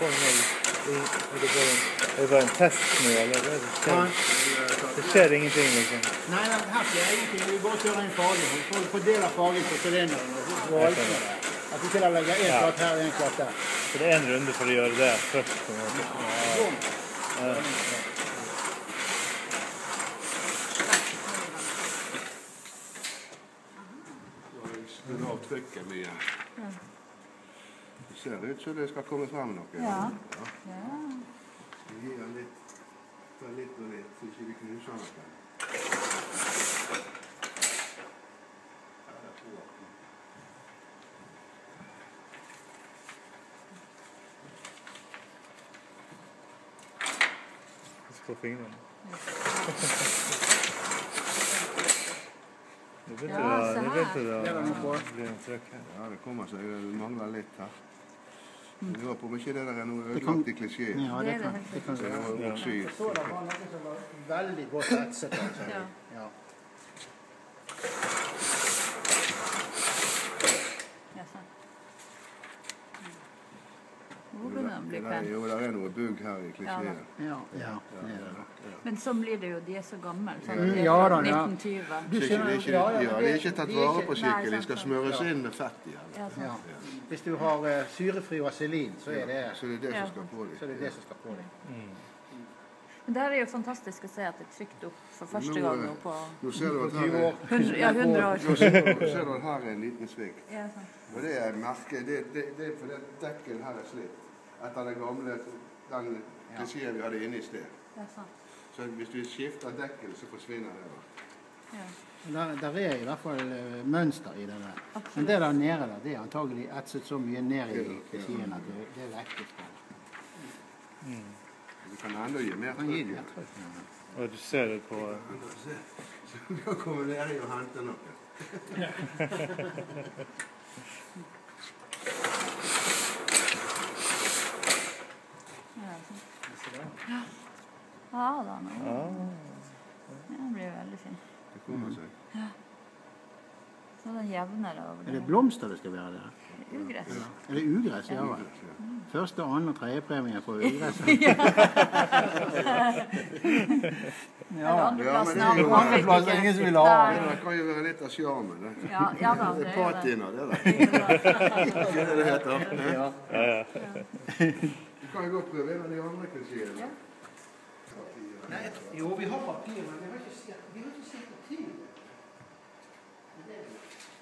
er det bare, en test nå, eller? er Det skjer, det skjer ingenting, liksom. Nei, det her skjer ingenting. Vi bare kjører inn fargen. Vi får fordele fargen på sylinderen. At så til ikke legger én klatt her og én klatt der. Så det er en runde for å gjøre det først. på en måte. Ja. av trykket mye. Ser ut som det skal komme fram noe. Ja. Ja. Vi gir den litt, ta litt og litt, så ikke vi knuser noe. Ja, på fingrene. Nå begynte Ja, det, å bli en trøkk her. Ja, det kommer seg. Det mangler litt her. Jeg var på mye ikke det der er noe Det kan- ødelagt i klisjé. Ja, Det det er det kan, det kan Det er noe. Så det var noe som var veldig godt etset. Altså. Ja, sant. Nå er- pen. Jo, det er noe bugg her i klisjeen. Ja, ja, ja, er det. Men sånn blir det jo. De er så gamle. Sånn, Mm, er ja da, ja. 1920. Du er ikke, det er ikke, ja, ja, ja, er ikke tatt vare på Nei, skikkelig. De skal smøres inn med fett igjen. Ja, sant. Ja. Hvis du har uh, syrefri vaselin, så er det, Så det er det som skal på så er det, dem. det som skal på dem. Men det er jo fantastisk å se at det er trykt opp for første Nå, gang eh, nå på Nå ser du at her er, 100, ja, 100 år. nå ser, nå ser du at her er en liten svikt. Ja. Og det er merket, det, det, det er fordi dekken her er slitt. Etter den gamle den klisjeen vi hadde inne i sted. Sant. Så hvis vi skifter dekkel, så forsvinner det. da. Ja. Der, der er i hvert fall eh, mønster i det der. Men det der nede der, det er antagelig etset så mye ned i klisjeen at det, det er Mm. Du kan enda gi mer trykk. ja. Og du ser det på Så vi kan komme ned i og hente noe. Ja, sant. Ja. Ja nå. Ja. Ja, det blir veldig fin. Det kommer seg. Så den jevnere over Er det blomster det skal være der? Ugress. Er det ugress? Ja vel. Første, andre og tredje premie for ugress. Ja. Ja, men det er jo han fikk andreplass, ingen som vil ha. Det kan jo være litt av sjarmen. det. Ja, ja da, Det det er patina, det der. Det er det. Det det heter? Ja. Ja, ja. Du kan jo godt prøve en av de andre klisjeene. Nei, jo, vi har papir, men vi har ikke sett, vi har ikke sett det til.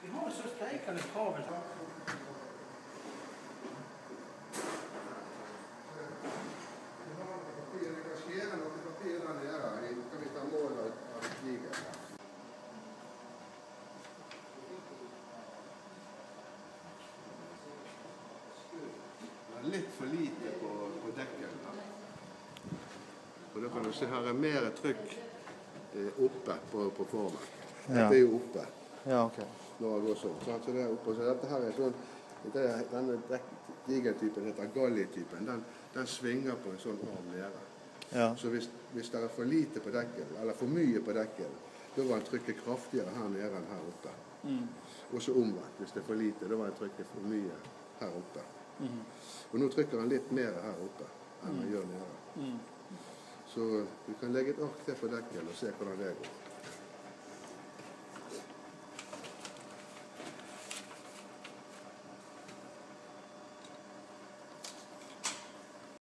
Vi har det så steikende travelt. Noe er litt for lite på, på dekken. Og da kan du se her er mer trykk eh, oppe på, på formen. Dette er jo oppe ja, ok. det går sånn. Så det er oppe. Så dette her er sånn det Denne digertypen heter galli-typen. Den, den svinger på en sånn arm nede. Ja. Så hvis, hvis det er for lite på dekket, eller for mye på dekken, da var den trykket kraftigere her nede enn her oppe. Og så omvendt. Hvis det er for lite, da var den trykket for mye her oppe. Og nå trykker han litt mer her oppe enn han gjør nede. Så vi kan legge et ark til på dekken og se hvordan det går.